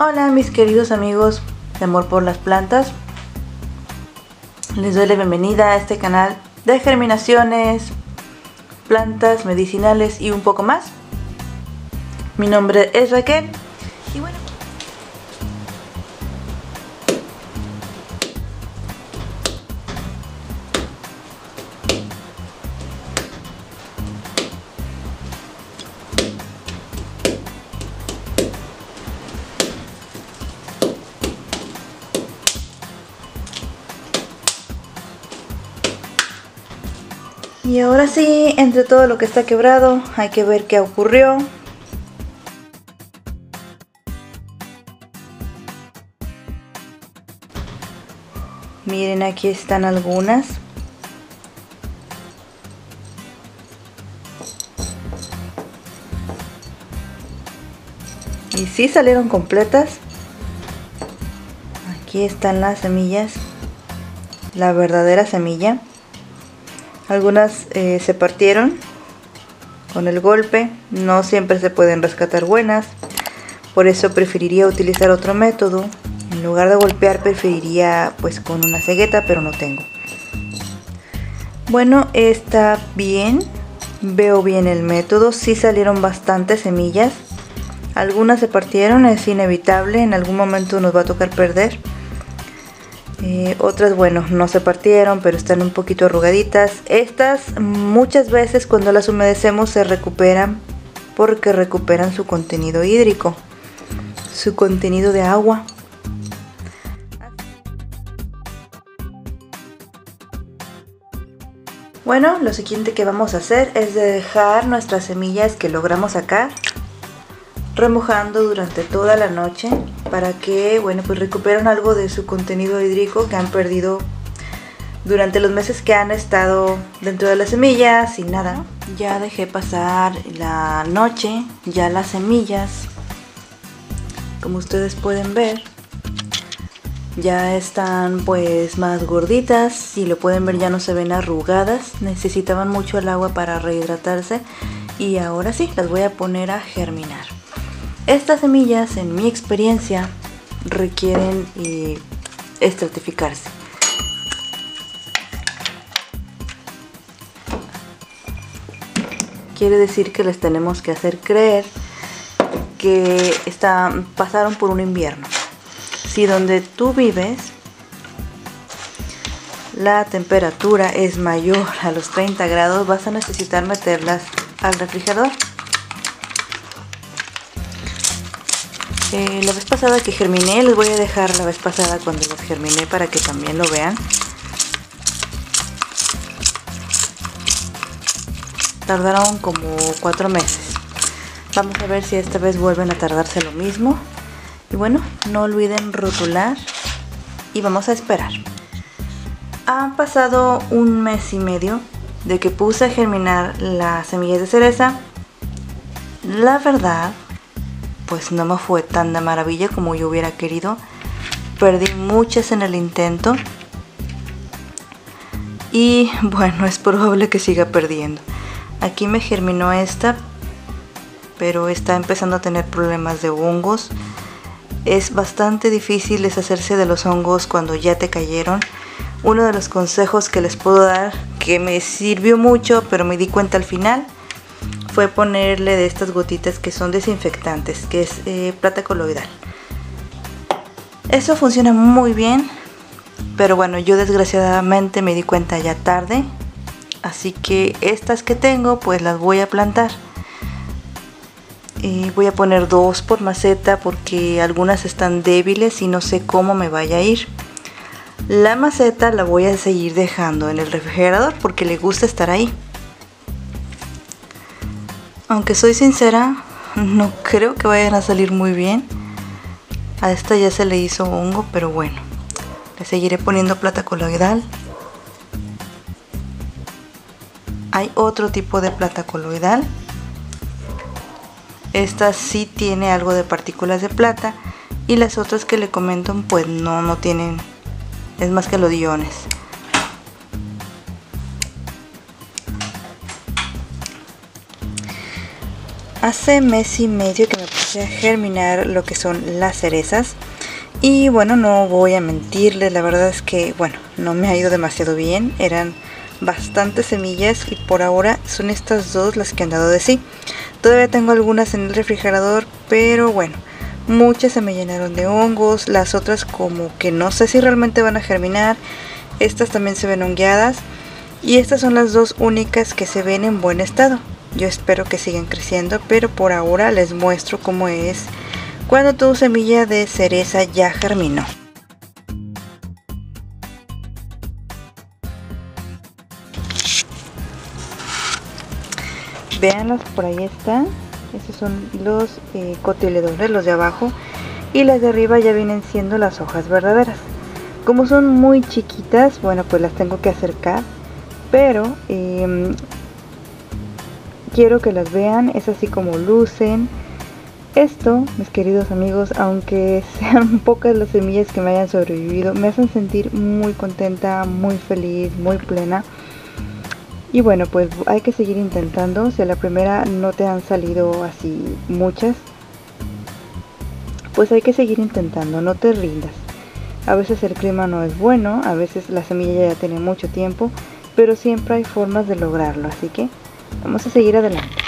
Hola mis queridos amigos de Amor por las Plantas. Les doy la bienvenida a este canal de germinaciones, plantas medicinales y un poco más. Mi nombre es Raquel y bueno, Y ahora sí, entre todo lo que está quebrado, hay que ver qué ocurrió. Miren, aquí están algunas. Y sí salieron completas. Aquí están las semillas. La verdadera semilla. Algunas eh, se partieron con el golpe. No siempre se pueden rescatar buenas. Por eso preferiría utilizar otro método. En lugar de golpear preferiría pues con una cegueta, pero no tengo. Bueno, está bien. Veo bien el método. Sí salieron bastantes semillas. Algunas se partieron, es inevitable. En algún momento nos va a tocar perder. Eh, otras, bueno, no se partieron, pero están un poquito arrugaditas. Estas muchas veces cuando las humedecemos se recuperan porque recuperan su contenido hídrico, su contenido de agua. Bueno, lo siguiente que vamos a hacer es dejar nuestras semillas que logramos sacar remojando durante toda la noche para que, bueno, pues recuperen algo de su contenido hídrico que han perdido durante los meses que han estado dentro de las semillas y nada. Ya dejé pasar la noche, ya las semillas, como ustedes pueden ver, ya están pues más gorditas, si lo pueden ver ya no se ven arrugadas, necesitaban mucho el agua para rehidratarse y ahora sí, las voy a poner a germinar. Estas semillas, en mi experiencia, requieren eh, estratificarse. Quiere decir que les tenemos que hacer creer que pasaron por un invierno. Si donde tú vives la temperatura es mayor a los 30 grados, vas a necesitar meterlas al refrigerador. Eh, la vez pasada que germiné, les voy a dejar la vez pasada cuando los germiné para que también lo vean. Tardaron como cuatro meses. Vamos a ver si esta vez vuelven a tardarse lo mismo. Y bueno, no olviden rotular y vamos a esperar. Ha pasado un mes y medio de que puse a germinar las semillas de cereza. La verdad pues no me fue tan de maravilla como yo hubiera querido. Perdí muchas en el intento. Y bueno, es probable que siga perdiendo. Aquí me germinó esta, pero está empezando a tener problemas de hongos. Es bastante difícil deshacerse de los hongos cuando ya te cayeron. Uno de los consejos que les puedo dar, que me sirvió mucho, pero me di cuenta al final, fue ponerle de estas gotitas que son desinfectantes, que es eh, plata coloidal. Eso funciona muy bien, pero bueno, yo desgraciadamente me di cuenta ya tarde, así que estas que tengo pues las voy a plantar. Y voy a poner dos por maceta porque algunas están débiles y no sé cómo me vaya a ir. La maceta la voy a seguir dejando en el refrigerador porque le gusta estar ahí. Aunque soy sincera, no creo que vayan a salir muy bien. A esta ya se le hizo hongo, pero bueno. Le seguiré poniendo plata coloidal. Hay otro tipo de plata coloidal. Esta sí tiene algo de partículas de plata. Y las otras que le comento pues no, no tienen. Es más que los iones. Hace mes y medio que me puse a germinar lo que son las cerezas. Y bueno, no voy a mentirles, la verdad es que, bueno, no me ha ido demasiado bien. Eran bastantes semillas y por ahora son estas dos las que han dado de sí. Todavía tengo algunas en el refrigerador, pero bueno, muchas se me llenaron de hongos, las otras como que no sé si realmente van a germinar. Estas también se ven hongueadas y estas son las dos únicas que se ven en buen estado. Yo espero que sigan creciendo, pero por ahora les muestro cómo es cuando tu semilla de cereza ya germinó. Veanlas, por ahí están. Esos son los eh, cotiledores, los de abajo. Y las de arriba ya vienen siendo las hojas verdaderas. Como son muy chiquitas, bueno, pues las tengo que acercar. Pero em, quiero que las vean, es así como lucen. Esto, mis queridos amigos, aunque sean pocas las semillas que me hayan sobrevivido, me hacen sentir muy contenta, muy feliz, muy plena. Y bueno, pues hay que seguir intentando. Si a la primera no te han salido así muchas, pues hay que seguir intentando, no te rindas. A veces el clima no es bueno, a veces la semilla ya tiene mucho tiempo, pero siempre hay formas de lograrlo, así que vamos a seguir adelante.